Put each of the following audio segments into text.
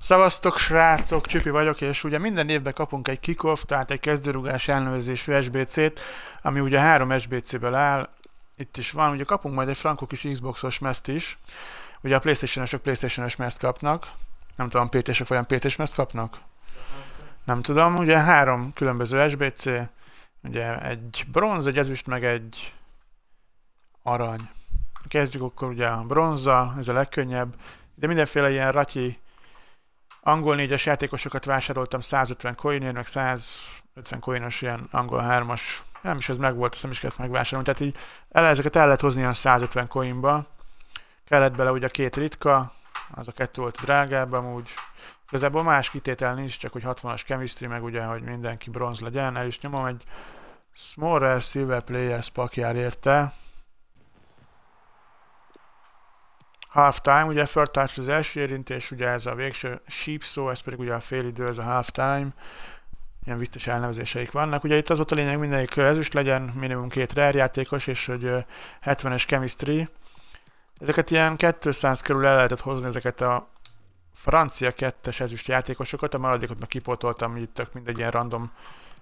Szavaztok srácok, Csipi vagyok, és ugye minden évben kapunk egy kickoff, tehát egy kezdőrugás ellenőrzésű SBC-t, ami ugye három SBC-ből áll. Itt is van, ugye kapunk majd egy frankó kis Xboxos meszt is. Ugye a Playstation-osok Playstation-os meszt kapnak. Nem tudom, PT-sek vagy PT-s meszt kapnak? Nem tudom, ugye három különböző SBC, ugye egy bronz, egy ezüst, meg egy arany. Kezdjük akkor ugye a bronzzal, ez a legkönnyebb, de mindenféle ilyen ratyi angol négyes játékosokat vásároltam 150 coinért, meg 150 coinos ilyen angol 3-as, nem is ez meg volt, ezt nem is kellett megvásárolni, tehát így el, ezeket el lehet hozni ilyen 150 coinba. Kellett bele ugye két ritka, az a kettő volt drágább amúgy. Igazából más kitétel nincs, csak hogy 60-as chemistry, meg ugye, hogy mindenki bronz legyen. El is nyomom egy Small Rare Silver Players pak jár érte. Halftime, ugye first touch az első érintés, ugye ez a végső sheep szó, ez pedig ugye a fél idő, ez a halftime. Ilyen vicces elnevezéseik vannak. Ugye itt az volt a lényeg, mindenik ezüst legyen, minimum két rare játékos, és hogy 70-es chemistry. Ezeket ilyen 200 körül el lehetett hozni ezeket a francia kettes ezüst játékosokat, a maradékot meg kipótoltam, így tök mindegy ilyen random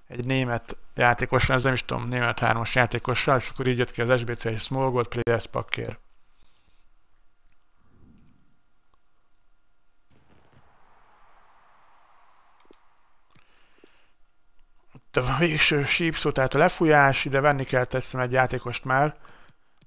egy német játékossal, ez nem is tudom, német hármas játékossal, és akkor így jött ki az SBC és Small Gold Players pakkér. A végső sípszó, tehát a lefújás, ide venni kell teszem egy játékost már.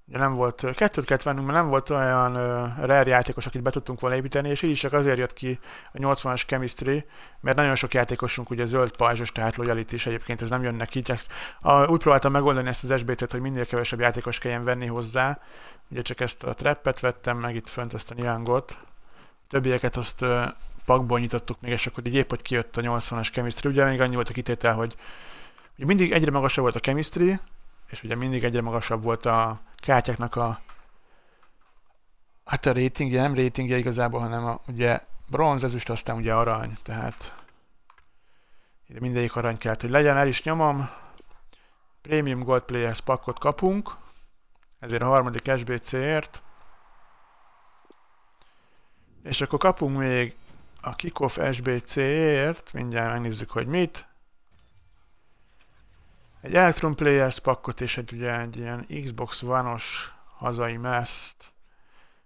Ugye nem volt, kettőt kellett vennünk, mert nem volt olyan uh, rare játékos, akit be tudtunk volna építeni, és így csak azért jött ki a 80-as chemistry, mert nagyon sok játékosunk ugye zöld pajzsos, tehát loyalty is egyébként ez nem jön neki. Csak, uh, úgy próbáltam megoldani ezt az SBT-t, hogy minél kevesebb játékos kelljen venni hozzá. Ugye csak ezt a trappet vettem, meg itt fönt ezt a nyilángot. Többieket azt uh, pakból nyitottuk még, és akkor így épp, hogy kijött a 80-as chemistry. Ugye még annyi volt a kitétel, hogy ugye mindig egyre magasabb volt a chemistry, és ugye mindig egyre magasabb volt a kártyáknak a hát a ratingje, nem ratingje igazából, hanem a, ugye bronz, ezüst, aztán ugye arany, tehát ide mindegyik arany kell, hogy legyen, el is nyomom. Premium Gold Players pakot kapunk, ezért a harmadik SBC-ért. És akkor kapunk még a Kickoff SBC-ért, mindjárt megnézzük, hogy mit. Egy Electron Players pakkot és egy, ugye, egy ilyen Xbox One-os hazai meszt,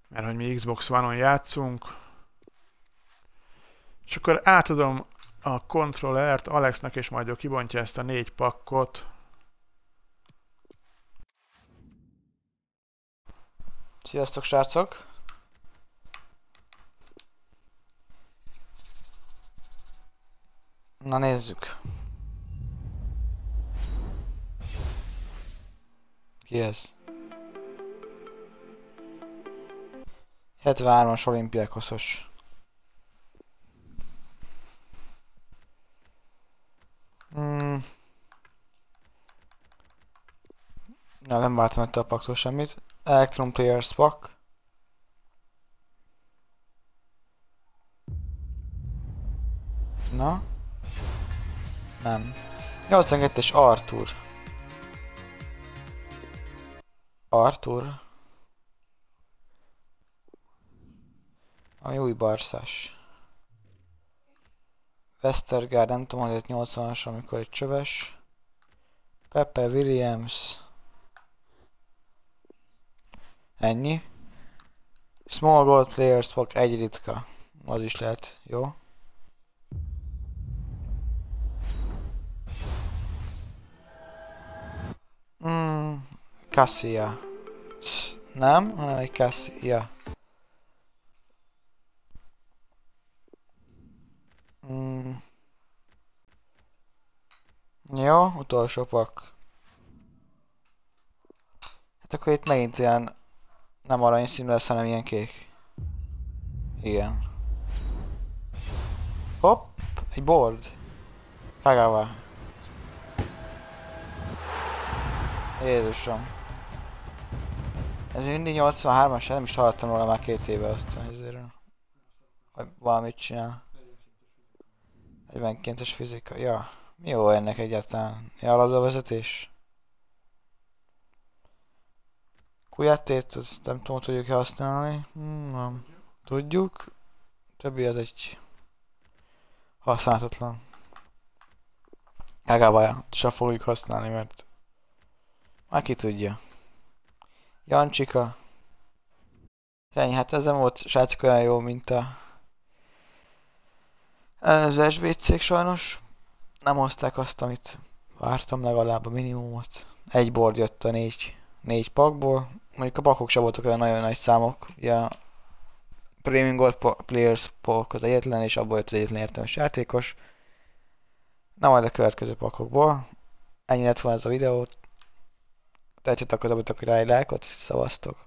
mert hogy mi Xbox One-on játszunk. És akkor átadom a kontrollert Alexnek, és majd ő kibontja ezt a négy pakkot. Sziasztok srácok! Na nézzük. Ki ez? 73-as olimpiákoszos. Hmm. Na, nem váltam ettől a paktól semmit. Electron Players pak. Na. Nem. 82-es Arthur. Arthur. A új barszás. Westergaard, nem tudom, hogy 80-as, amikor egy csöves. Pepe Williams. Ennyi. Small Gold Players Pack egy ritka. Az is lehet, jó? Cassia. Nem, hanem egy Cassia. Mm. Jó, utolsó pak. Hát akkor itt megint ilyen nem aranyszínű lesz, hanem ilyen kék. Igen. Hopp, egy board. Kagawa. Jézusom. Ez mindig 83-as, nem is hallottam róla már két éve azt ezért. Vagy valamit csinál. 42-es fizika, ja. Mi jó ennek egyáltalán? Ja, vezetés. Kujattét, azt nem tudom, tudjuk használni. Hmm, nem. Tudjuk. Többi az egy Használhatatlan. Legalább se fogjuk használni, mert már ki tudja. Jancsika. Ennyi, hát ez nem volt srácok olyan jó, mint a az SBC-k sajnos. Nem hozták azt, amit vártam legalább a minimumot. Egy board jött a négy, négy pakból. Mondjuk a pakok sem voltak olyan nagyon nagy számok. Ugye a Premium Gold Players pak az egyetlen, és abból jött az egyetlen értelmes játékos. Na majd a következő pakokból. Ennyi lett volna ez a videó. Tetszett akkor rá egy lájkot, szavaztok.